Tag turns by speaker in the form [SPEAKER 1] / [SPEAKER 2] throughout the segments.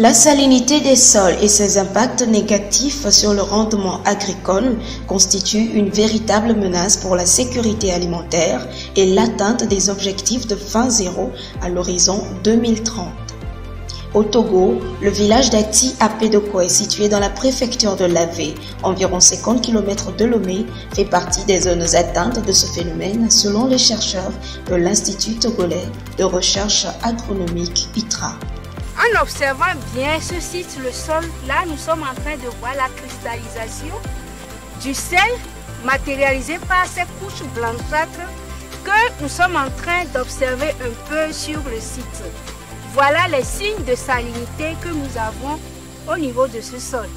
[SPEAKER 1] La salinité des sols et ses impacts négatifs sur le rendement agricole constituent une véritable menace pour la sécurité alimentaire et l'atteinte des objectifs de fin zéro à l'horizon 2030. Au Togo, le village d'Ati à Pédoko est situé dans la préfecture de Lavé, environ 50 km de Lomé, fait partie des zones atteintes de ce phénomène selon les chercheurs de l'Institut togolais de recherche agronomique ITRA.
[SPEAKER 2] En observant bien ce site, le sol, là, nous sommes en train de voir la cristallisation du sel matérialisé par ces couches blanchâtres que nous sommes en train d'observer un peu sur le site. Voilà les signes de salinité que nous avons au niveau de ce sol.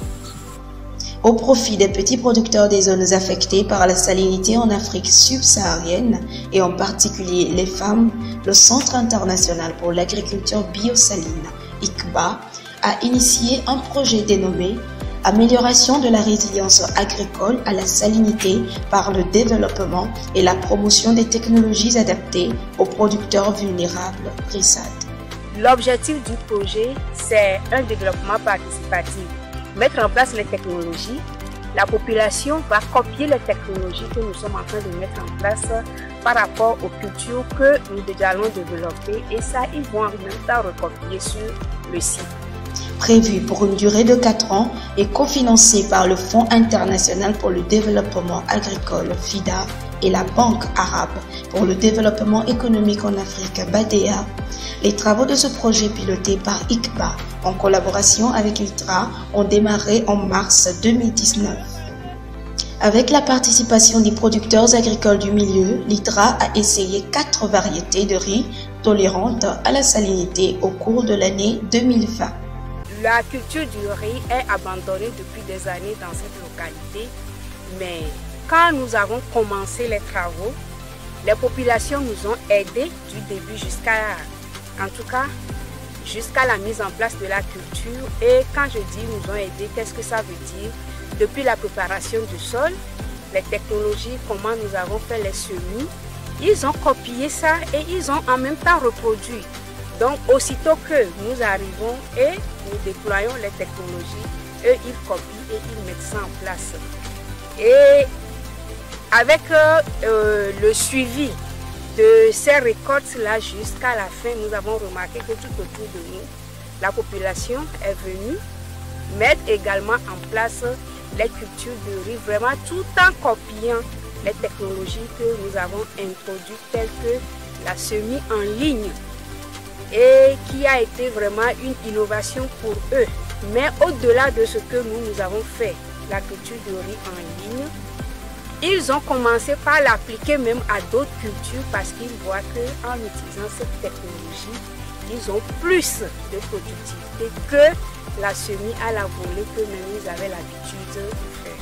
[SPEAKER 1] Au profit des petits producteurs des zones affectées par la salinité en Afrique subsaharienne et en particulier les femmes, le Centre international pour l'agriculture biosaline, ICBA, a initié un projet dénommé Amélioration de la résilience agricole à la salinité par le développement et la promotion des technologies adaptées aux producteurs vulnérables, RISAD.
[SPEAKER 2] L'objectif du projet, c'est un développement participatif. Mettre en place les technologies. La population va copier les technologies que nous sommes en train de mettre en place par rapport aux cultures que nous allons développer et ça, ils vont en même temps recopier sur le site.
[SPEAKER 1] Prévu pour une durée de 4 ans et cofinancé par le Fonds international pour le développement agricole, FIDA, et la Banque arabe pour le développement économique en Afrique, BADEA, les travaux de ce projet piloté par ICBA en collaboration avec l'ITRA ont démarré en mars 2019. Avec la participation des producteurs agricoles du milieu, l'ITRA a essayé quatre variétés de riz tolérantes à la salinité au cours de l'année 2020.
[SPEAKER 2] La culture du riz est abandonnée depuis des années dans cette localité, mais quand nous avons commencé les travaux, les populations nous ont aidés du début jusqu'à, en tout cas, jusqu'à la mise en place de la culture. Et quand je dis nous ont aidés, qu'est-ce que ça veut dire? Depuis la préparation du sol, les technologies, comment nous avons fait les semis, ils ont copié ça et ils ont en même temps reproduit. Donc, aussitôt que nous arrivons et nous déployons les technologies, eux, ils copient et ils mettent ça en place. Avec euh, euh, le suivi de ces récoltes-là jusqu'à la fin, nous avons remarqué que tout autour de nous, la population est venue mettre également en place les cultures de riz, vraiment tout en copiant les technologies que nous avons introduites telles que la semis en ligne et qui a été vraiment une innovation pour eux. Mais au-delà de ce que nous, nous avons fait, la culture de riz en ligne, ils ont commencé par l'appliquer même à d'autres cultures parce qu'ils voient qu'en utilisant cette technologie, ils ont plus de productivité que la semis à la volée que même ils avaient l'habitude de faire.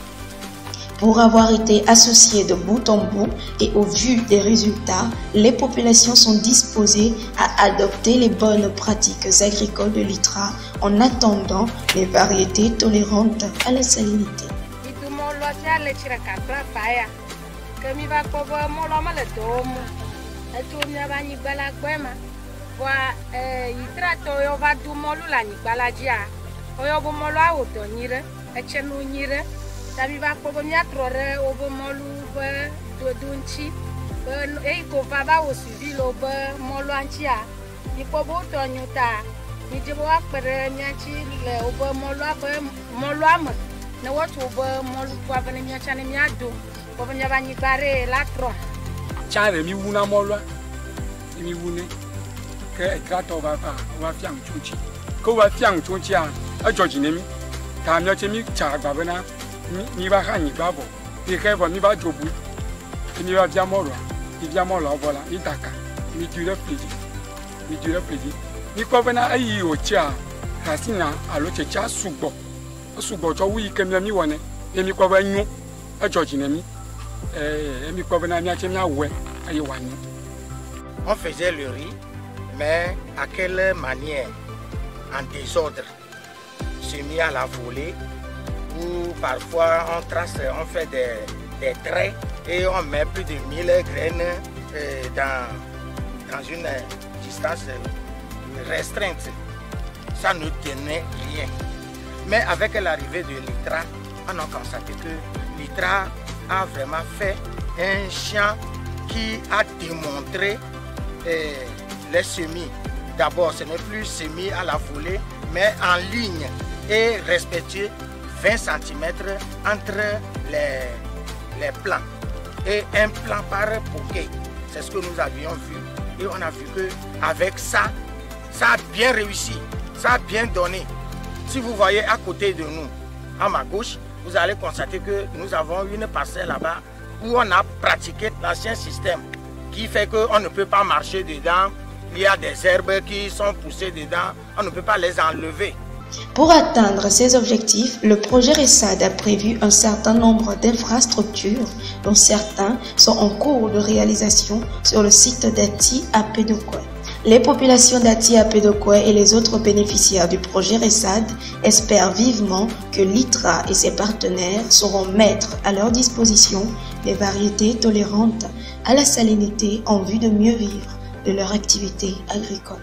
[SPEAKER 1] Pour avoir été associés de bout en bout et au vu des résultats, les populations sont disposées à adopter les bonnes pratiques agricoles de l'ITRA en attendant les variétés tolérantes à la salinité.
[SPEAKER 2] Le tsire kakla baya ke mi va kpɔ be mɔlɔ mele dɔ wɔm etso miabe anyigba la gbɔe ma vɔa yitratɔwo yɔ va do mɔlu le anyigba la dzia woyɔ be mɔlua wɔ dɔ nyui ɖe etse no nyui ɖe ta mi va kpɔ be miatrɔ ɖe wobe mɔlu ƒe dodo ŋuti be eyi ko va va wɔ suvi le wobe mɔlua ŋutia mikpɔ be wotɔ nyo ta midze be woakpe ɖe mia ŋuti le wobe mɔlua ƒe mɔlua me ne woatso wobe mɔlukua be ne miatsa ne miado kpɔ be miabe anyigba ɖe la trɔ.
[SPEAKER 3] tsã ɖe mi wuna mɔlua ne mi wune ke etratɔ va va va fia ŋutsu ŋuti ke va fia ŋutsu ŋutia edzɔ dzi ne mi. Ta miatse mi tsa agba bena mi va xa anyigba vɔ yi ke vɔ mi va do bui ke mi va via mɔlua mi via mɔlua vɔ la mi da ka mi dui ɖe fli dzi mi dui ɖe fli dzi mi kpɔ bena eyi wòtsia hasina alo tsetsea sugbɔ
[SPEAKER 4] On faisait le riz, mais à quelle manière? En désordre. Semis à la volée, ou parfois on trace, on fait des, des traits et on met plus de 1000 graines euh, dans, dans une distance restreinte. ça ne tenait rien. Mais avec l'arrivée de l'ITRA, on a constaté que l'ITRA a vraiment fait un champ qui a démontré eh, les semis. D'abord, ce n'est plus semis à la volée, mais en ligne et respectueux 20 cm entre les, les plants et un plan par bouquet. C'est ce que nous avions vu. Et on a vu que avec ça, ça a bien réussi, ça a bien donné. Si vous voyez à côté de nous, à ma gauche, vous allez constater que nous avons une parcelle là-bas où on a pratiqué l'ancien système qui fait qu'on ne peut pas marcher dedans. Il y a des herbes qui sont poussées dedans, on ne peut pas les enlever.
[SPEAKER 1] Pour atteindre ces objectifs, le projet RESAD a prévu un certain nombre d'infrastructures, dont certains sont en cours de réalisation sur le site d'Ati à Pédokoué. Les populations d'Ati à Pédokoué et les autres bénéficiaires du projet RESAD espèrent vivement que l'ITRA et ses partenaires sauront mettre à leur disposition des variétés tolérantes à la salinité en vue de mieux vivre de leur activité agricole.